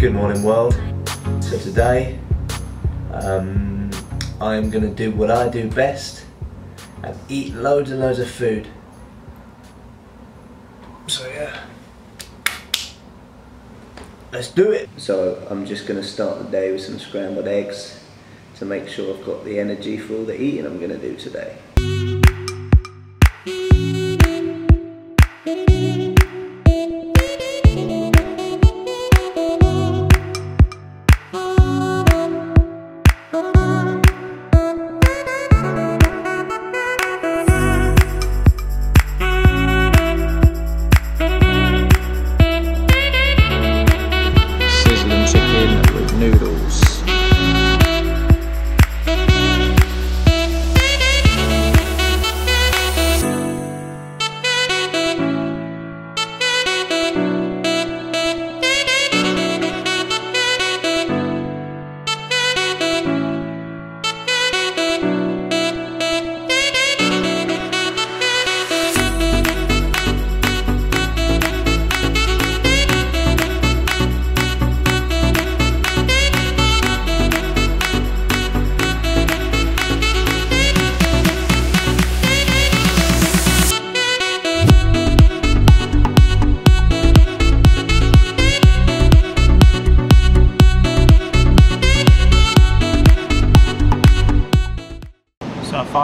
Good morning world. So today um, I'm going to do what I do best and eat loads and loads of food. So yeah, let's do it. So I'm just going to start the day with some scrambled eggs to make sure I've got the energy for all the eating I'm going to do today.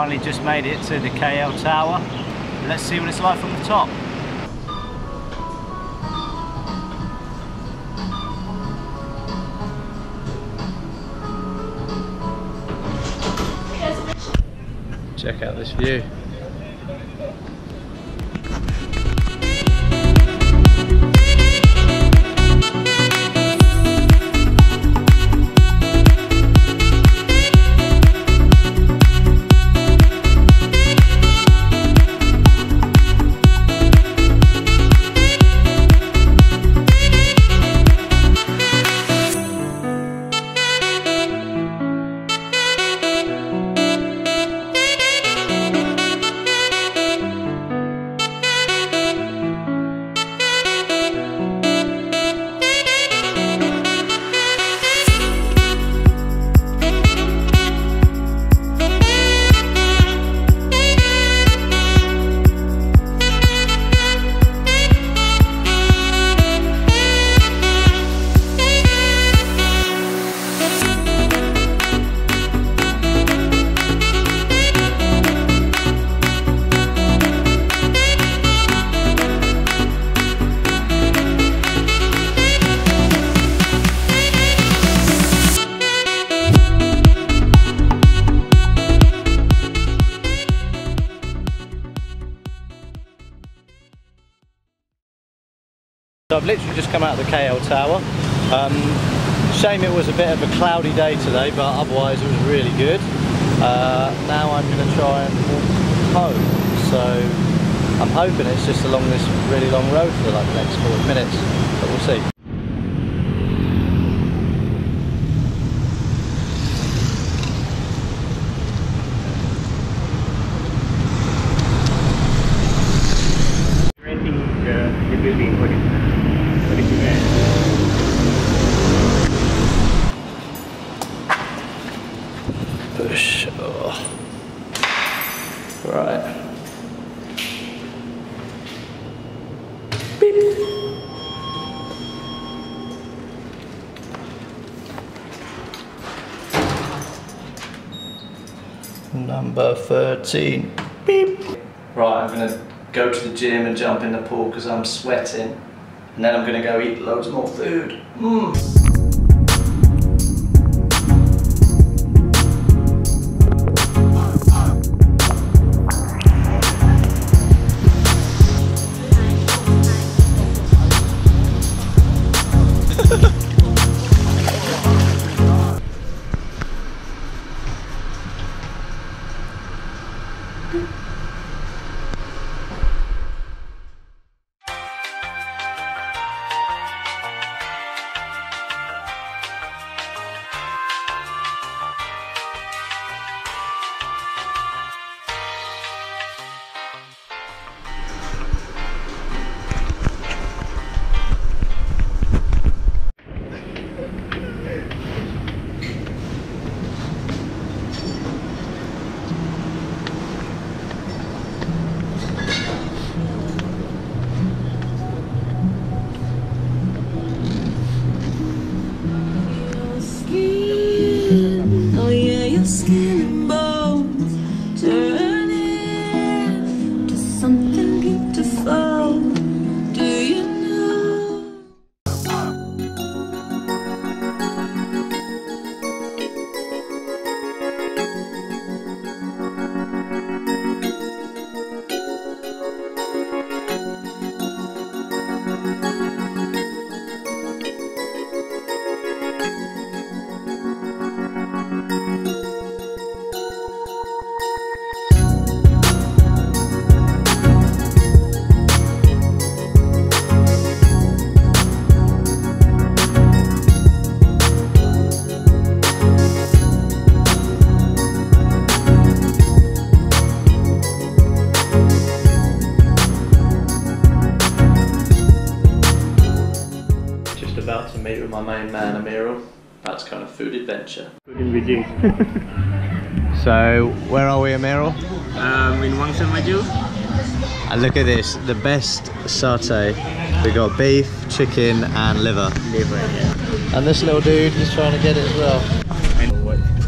Finally just made it to the KL Tower. Let's see what it's like from the top. Check out this view. I've literally just come out of the KL Tower. Um, shame it was a bit of a cloudy day today, but otherwise it was really good. Uh, now I'm going to try and walk home. So I'm hoping it's just along this really long road for like the next 40 minutes, but we'll see. renting the, the building. What is, what is it? Push. Oh. Right. Number 13. Beep. Right, I'm going to go to the gym and jump in the pool because I'm sweating. And then I'm going to go eat loads more food. Hmm. Mm. to meet with my main man Amiral. That's kind of food adventure. Food in So, where are we, Amiral? um, in Wangsa Maju. And look at this, the best satay. We got beef, chicken, and liver. Liver, yeah. And this little dude, is trying to get it as well.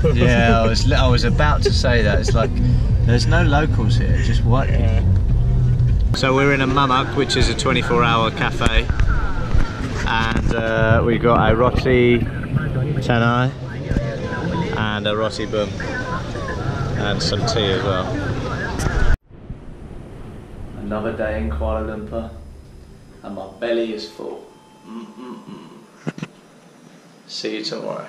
I yeah, I was I was about to say that. It's like there's no locals here, just what? Yeah. So we're in a Mamak, which is a 24-hour cafe, and uh, we got a roti canai and a roti bom, and some tea as well. Another day in Kuala Lumpur, and my belly is full. Mm-mm-mm. See you tomorrow.